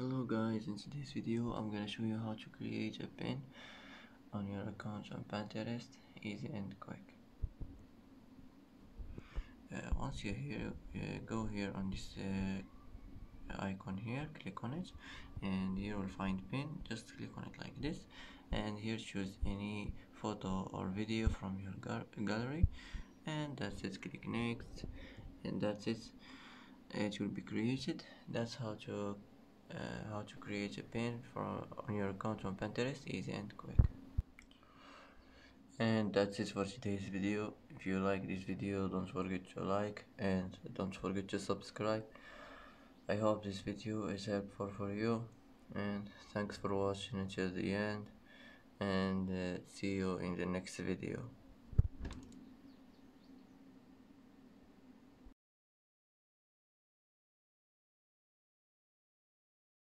Hello guys, in today's video I'm gonna show you how to create a pin on your account on Pinterest, easy and quick. Uh, once you're here, uh, go here on this uh, icon here, click on it and you will find pin, just click on it like this and here choose any photo or video from your gallery. And that's it, click next and that's it. It will be created. That's how to uh, how to create a pin for on your account on Pinterest? Easy and quick. And that's it for today's video. If you like this video don't forget to like and don't forget to subscribe. I hope this video is helpful for you. And thanks for watching until the end. And uh, see you in the next video